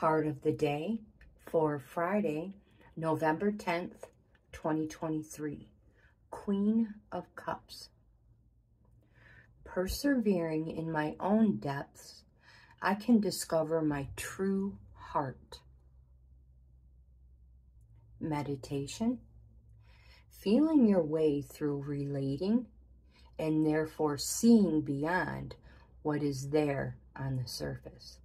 card of the day for Friday, November 10th, 2023. Queen of Cups. Persevering in my own depths, I can discover my true heart. Meditation. Feeling your way through relating and therefore seeing beyond what is there on the surface.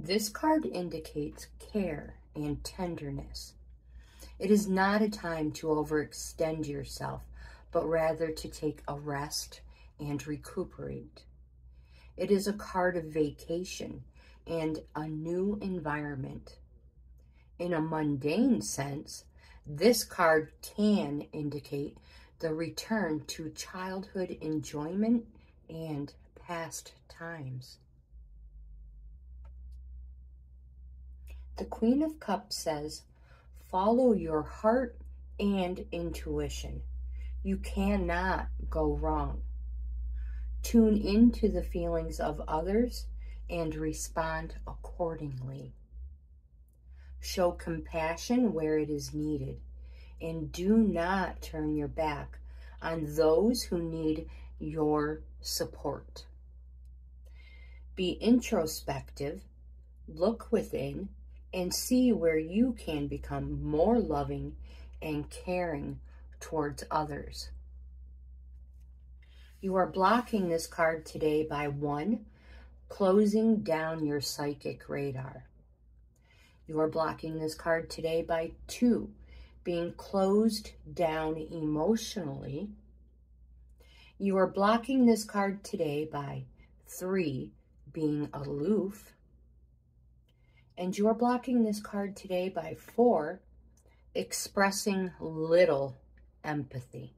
This card indicates care and tenderness. It is not a time to overextend yourself, but rather to take a rest and recuperate. It is a card of vacation and a new environment. In a mundane sense, this card can indicate the return to childhood enjoyment and past times. The Queen of Cups says, follow your heart and intuition. You cannot go wrong. Tune into the feelings of others and respond accordingly. Show compassion where it is needed and do not turn your back on those who need your support. Be introspective, look within, and see where you can become more loving and caring towards others. You are blocking this card today by one, closing down your psychic radar. You are blocking this card today by two, being closed down emotionally. You are blocking this card today by three, being aloof. And you are blocking this card today by four, expressing little empathy.